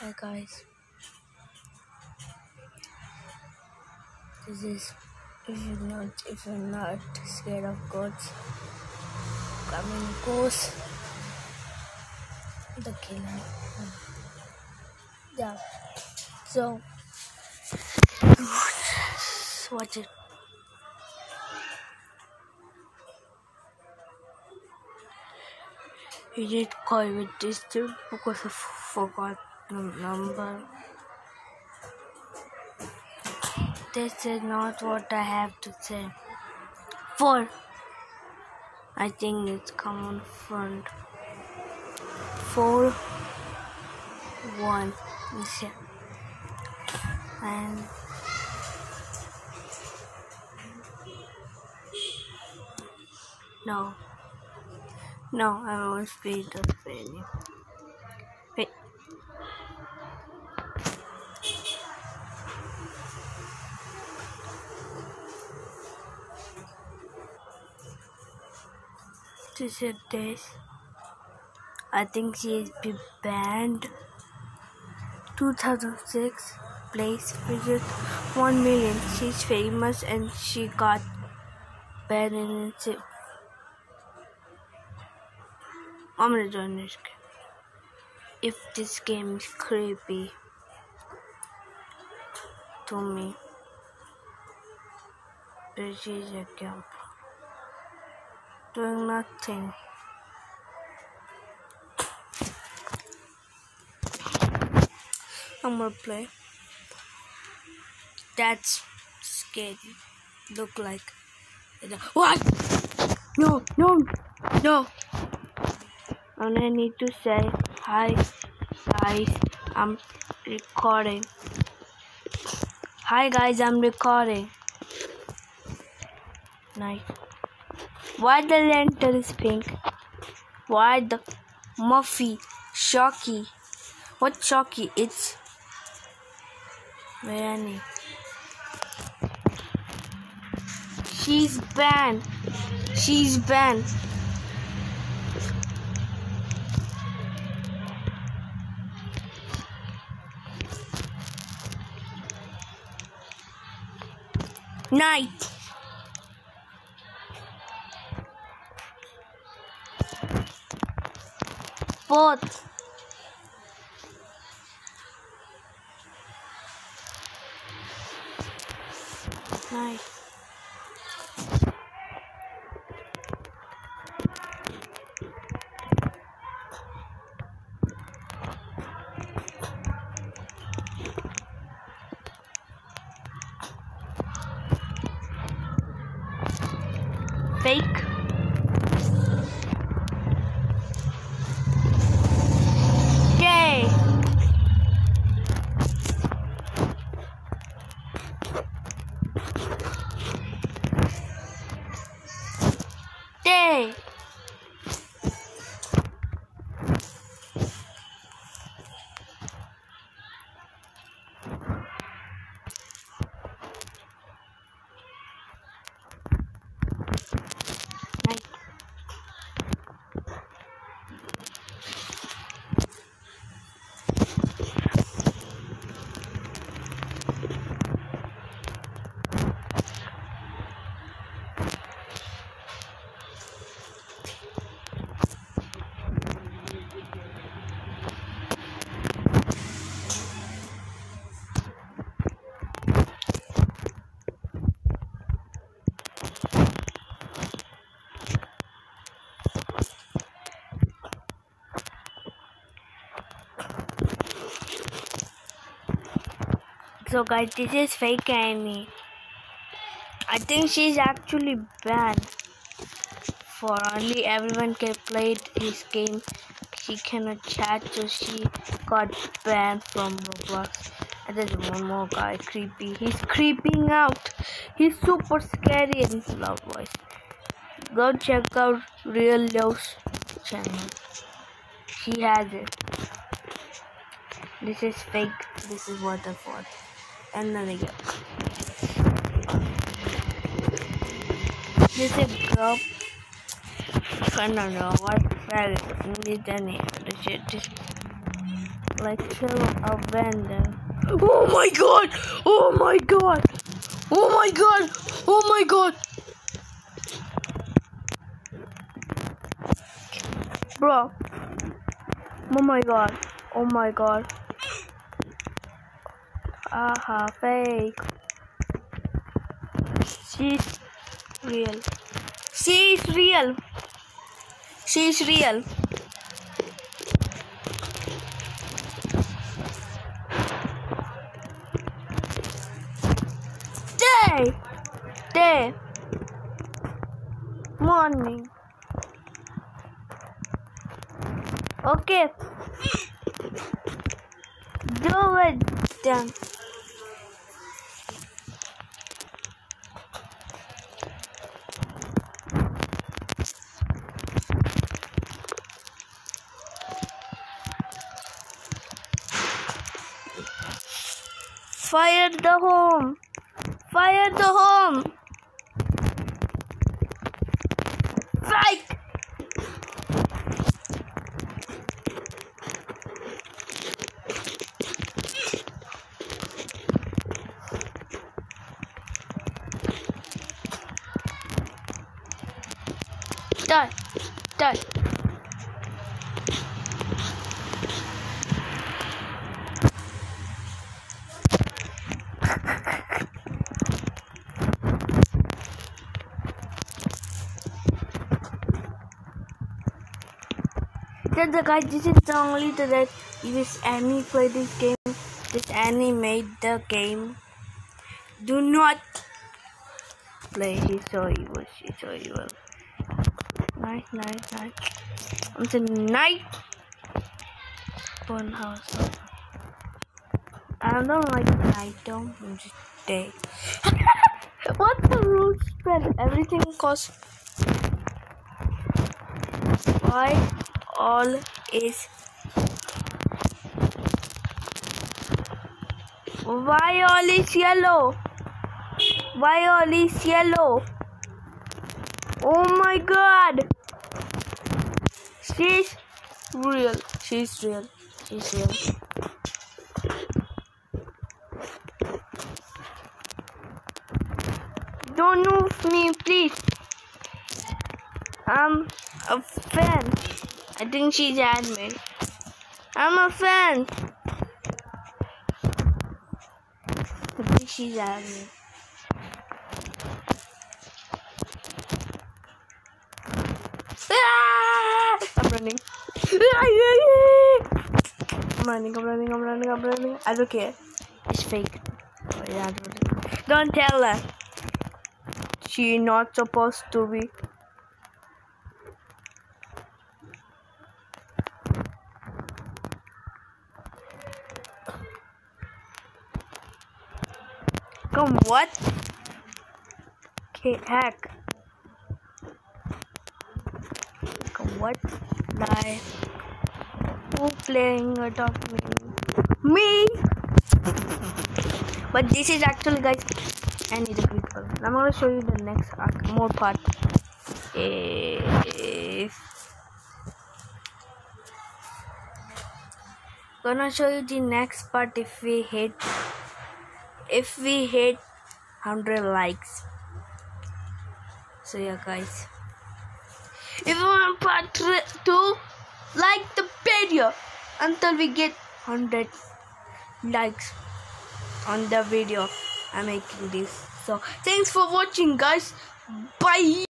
Hi guys. This is if you're not if you're not scared of goats. I mean ghosts. The killer. Yeah. So watch it. He did call with this too because I forgot number. This is not what I have to say. Four. I think it's come on front. Four. One. Yeah. And no. No, I won't speed the spelling. This is this. I think she is been banned. 2006 place visit 1 million. She's famous and she got banned in it. I'm gonna join this game. If this game is creepy to me, this is a camp. Doing nothing. I'm gonna play. That's scary. Look like. What? No, no, no. And I need to say hi, guys. I'm recording. Hi, guys. I'm recording. Nice. Why the lantern is pink? Why the Muffy Shocky? What Shocky? It's Mirani. She's banned. She's banned. Night. Fourth. Nice. Fake. So guys, this is fake Annie. I think she's actually banned. For only everyone can play this game. She cannot chat, so she got banned from Roblox. And there's one more guy, creepy. He's creeping out. He's super scary and he's loud voice. Go check out Real Love's channel. She has it. This is fake. This is what I thought. And then again. This is girl. I don't know what this like kill a vendor. Oh my god! Oh my god! Oh my god! Oh my god! Bro. Oh my god. Oh my god. Aha, fake. She's real. She's real. She's real. Day. Day. Morning. Okay. Do it then. Fire the home! Fire the home! Fight! Die! Die! Then the guy didn't only to that this Annie played this game. This Annie made the game. Do not play. She's so evil. She's so evil. Night, night, night. It's a night. Fun house. I don't like night. Don't just day. What's the rules spread? Everything costs. Why? All is why all is yellow? Why all is yellow? Oh my god! She's real. She's real. She's real. Don't move me please. I'm a fan I think she's admin. I'm a fan. I think she's admin. Ah! I'm running. I'm running, I'm running, I'm running, I'm running. I don't care. It's fake. Don't tell her. She's not supposed to be. Come what? Okay, hack. Come what? Lie. Who playing a top me? Me! But this is actually guys I need a people. I'm gonna show you the next arc, more part. If gonna show you the next part if we hit if we hit 100 likes. So yeah guys. If you want part 2 like the video until we get 100 likes on the video. I'm making this. So thanks for watching guys. Bye